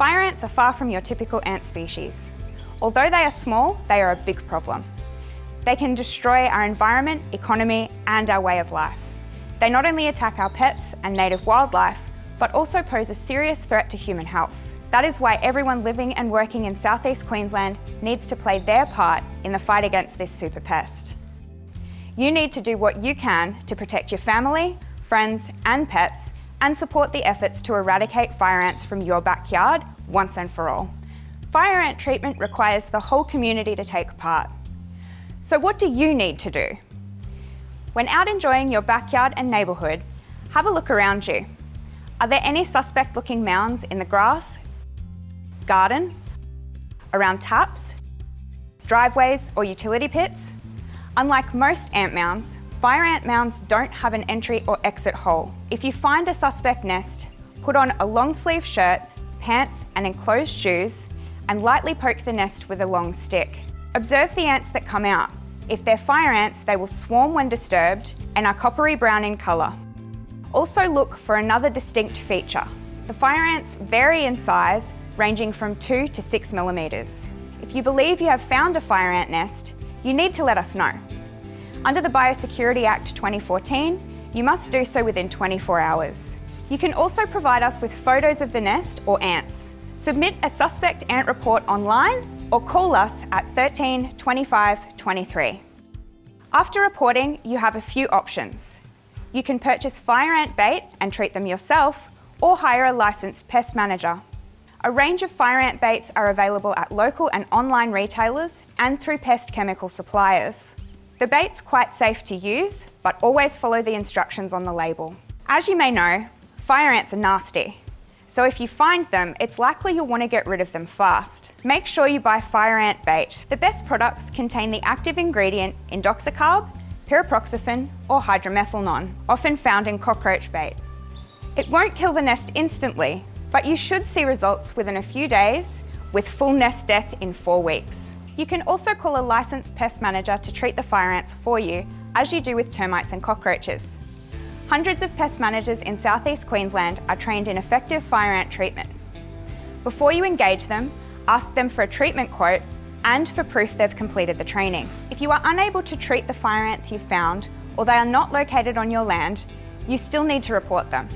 Fire ants are far from your typical ant species. Although they are small, they are a big problem. They can destroy our environment, economy, and our way of life. They not only attack our pets and native wildlife, but also pose a serious threat to human health. That is why everyone living and working in southeast Queensland needs to play their part in the fight against this super pest. You need to do what you can to protect your family, friends, and pets, and support the efforts to eradicate fire ants from your backyard once and for all. Fire ant treatment requires the whole community to take part. So, what do you need to do? When out enjoying your backyard and neighbourhood, have a look around you. Are there any suspect looking mounds in the grass, garden, around taps, driveways, or utility pits? Unlike most ant mounds, fire ant mounds don't have an entry or exit hole. If you find a suspect nest, put on a long sleeve shirt, pants, and enclosed shoes, and lightly poke the nest with a long stick. Observe the ants that come out. If they're fire ants, they will swarm when disturbed and are coppery brown in colour. Also look for another distinct feature. The fire ants vary in size, ranging from 2 to 6 millimetres. If you believe you have found a fire ant nest, you need to let us know. Under the Biosecurity Act 2014, you must do so within 24 hours. You can also provide us with photos of the nest or ants. Submit a suspect ant report online or call us at 13 25 23. After reporting, you have a few options. You can purchase fire ant bait and treat them yourself, or hire a licensed pest manager. A range of fire ant baits are available at local and online retailers and through pest chemical suppliers. The bait's quite safe to use, but always follow the instructions on the label. As you may know, fire ants are nasty. So if you find them, it's likely you'll want to get rid of them fast. Make sure you buy fire ant bait. The best products contain the active ingredient indoxacarb, pyriproxyfen or hydramethylnon, often found in cockroach bait. It won't kill the nest instantly, but you should see results within a few days with full nest death in four weeks. You can also call a licensed pest manager to treat the fire ants for you, as you do with termites and cockroaches. Hundreds of pest managers in southeast Queensland are trained in effective fire ant treatment. Before you engage them, ask them for a treatment quote and for proof they've completed the training. If you are unable to treat the fire ants you've found or they are not located on your land, you still need to report them.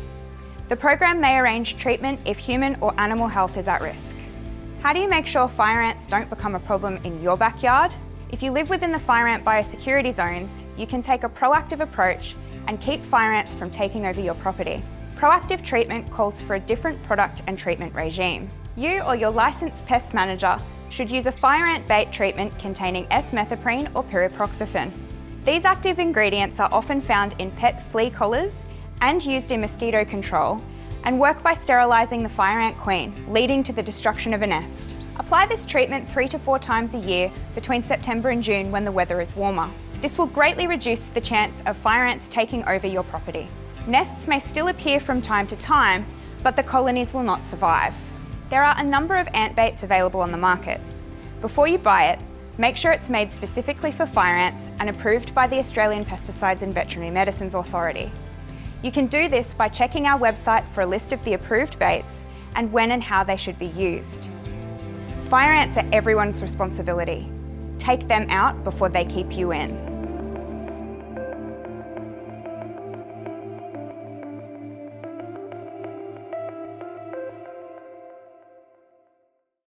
The program may arrange treatment if human or animal health is at risk. How do you make sure fire ants don't become a problem in your backyard? If you live within the fire ant biosecurity zones, you can take a proactive approach and keep fire ants from taking over your property. Proactive treatment calls for a different product and treatment regime. You or your licensed pest manager should use a fire ant bait treatment containing S-methoprene or pyriproxyfen. These active ingredients are often found in pet flea collars and used in mosquito control and work by sterilising the fire ant queen, leading to the destruction of a nest. Apply this treatment three to four times a year between September and June when the weather is warmer. This will greatly reduce the chance of fire ants taking over your property. Nests may still appear from time to time, but the colonies will not survive. There are a number of ant baits available on the market. Before you buy it, make sure it's made specifically for fire ants and approved by the Australian Pesticides and Veterinary Medicines Authority. You can do this by checking our website for a list of the approved baits and when and how they should be used. Fire ants are everyone's responsibility. Take them out before they keep you in.